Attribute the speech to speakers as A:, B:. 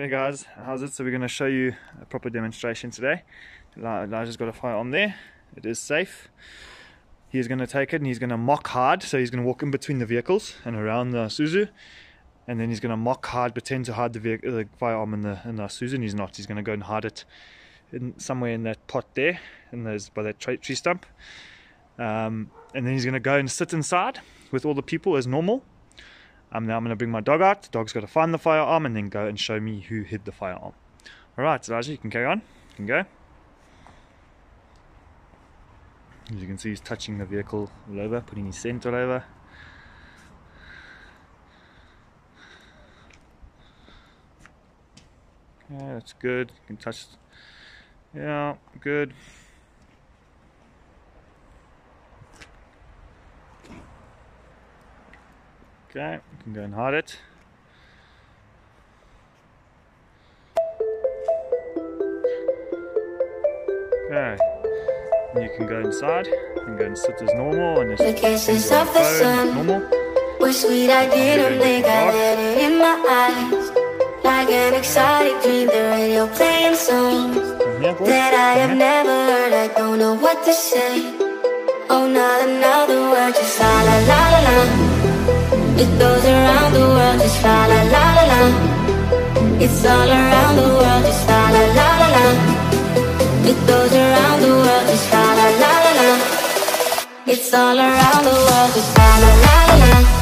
A: Okay guys, how's it? So we're going to show you a proper demonstration today. Elijah's got a fire on there. It is safe. He's going to take it and he's going to mock hard. So he's going to walk in between the vehicles and around the Isuzu. And then he's going to mock hard, pretend to hide the, the firearm in the, in the Isuzu. And he's not. He's going to go and hide it in, somewhere in that pot there, in those, by that tree stump. Um, and then he's going to go and sit inside with all the people as normal um, now I'm going to bring my dog out. The dog's got to find the firearm and then go and show me who hid the firearm. Alright, so Elijah, you can carry on. You can go. As you can see, he's touching the vehicle all over, putting his scent all over. Okay, that's good. You can touch. Yeah, good. Okay, you can go and hide it. Okay, and you can go inside and go and sit as normal and just
B: the kisses of the sun normal. were sweet. I didn't think I had it in my eyes. Like an exotic dream, the radio playing songs that I have never heard. I don't know what to say. Oh, not another word, just la la la la la. It goes around the world, just la la la la la. It's all around the world, just la la la la la. It goes around the world, just la la la la la. It's all around the world, just la la la la la.